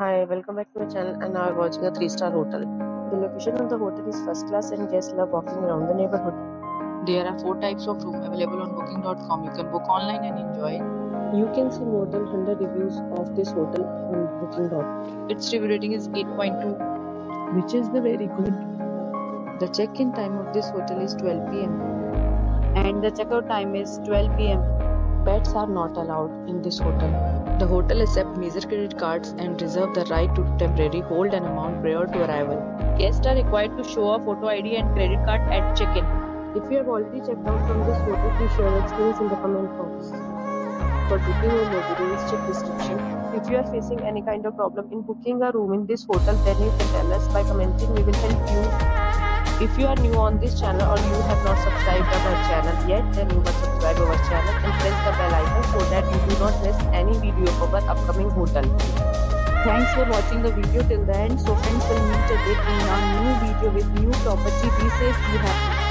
Hi, welcome back to my channel and now we're watching a 3-star hotel. The location of the hotel is first class and guests love walking around the neighborhood. There are four types of room available on booking.com. You can book online and enjoy. You can see more than 100 reviews of this hotel on booking.com. Its review rating is 8.2, which is the very good. The check-in time of this hotel is 12 pm and the checkout time is 12 pm. Pets are not allowed in this hotel. The hotel accepts major credit cards and reserve the right to temporarily hold an amount prior to arrival. Guests are required to show a photo ID and credit card at check-in. If you have already checked out from this hotel, please share your experience in the comment box. For booking or more details, check description. If you are facing any kind of problem in booking a room in this hotel, then you can tell us by commenting. We will help you. If you are new on this channel or you have not subscribed our channel yet, then you must subscribe our channel press the bell icon so that you do not miss any video of our upcoming hotel. Thanks for watching the video till the end. So friends will meet again in our new video with new property. Be safe, be happy.